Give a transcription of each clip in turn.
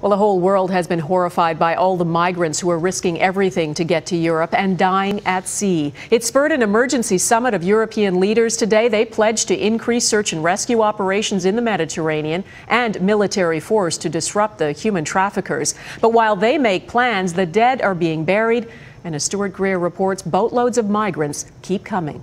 Well, the whole world has been horrified by all the migrants who are risking everything to get to Europe and dying at sea. It spurred an emergency summit of European leaders today. They pledged to increase search and rescue operations in the Mediterranean and military force to disrupt the human traffickers. But while they make plans, the dead are being buried, and as Stuart Greer reports, boatloads of migrants keep coming.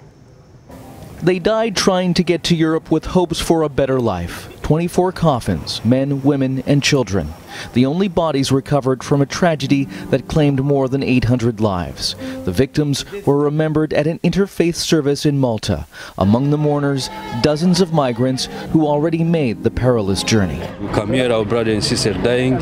They died trying to get to Europe with hopes for a better life. 24 coffins, men, women, and children. The only bodies recovered from a tragedy that claimed more than 800 lives. The victims were remembered at an interfaith service in Malta. Among the mourners, dozens of migrants who already made the perilous journey. We come here, our brother and sister dying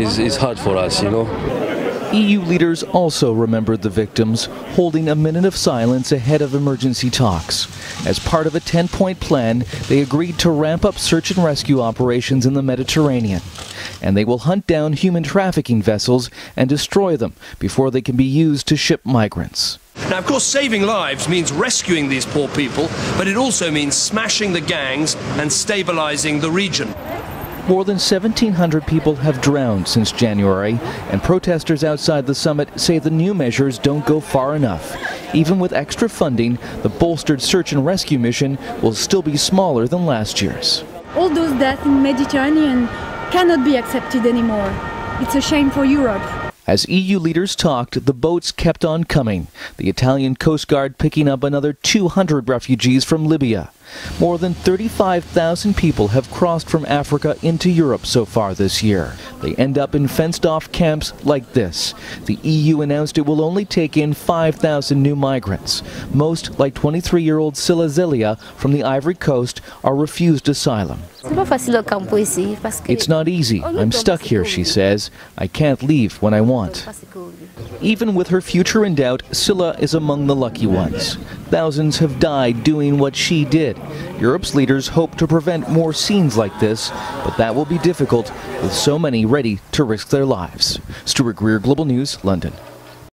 is, is hard for us, you know. EU leaders also remembered the victims, holding a minute of silence ahead of emergency talks. As part of a 10 point plan, they agreed to ramp up search and rescue operations in the Mediterranean. And they will hunt down human trafficking vessels and destroy them before they can be used to ship migrants. Now, of course, saving lives means rescuing these poor people, but it also means smashing the gangs and stabilizing the region. More than 1,700 people have drowned since January, and protesters outside the summit say the new measures don't go far enough. Even with extra funding, the bolstered search and rescue mission will still be smaller than last year's. All those deaths in the Mediterranean cannot be accepted anymore. It's a shame for Europe. As EU leaders talked, the boats kept on coming. The Italian Coast Guard picking up another 200 refugees from Libya. More than 35,000 people have crossed from Africa into Europe so far this year. They end up in fenced off camps like this. The EU announced it will only take in 5,000 new migrants. Most, like 23 year old Sila Zelia from the Ivory Coast, are refused asylum. It's not easy. I'm stuck here, she says. I can't leave when I want. Even with her future in doubt, Silla is among the lucky ones. Thousands have died doing what she did. Europe's leaders hope to prevent more scenes like this, but that will be difficult with so many ready to risk their lives. Stuart Greer, Global News, London.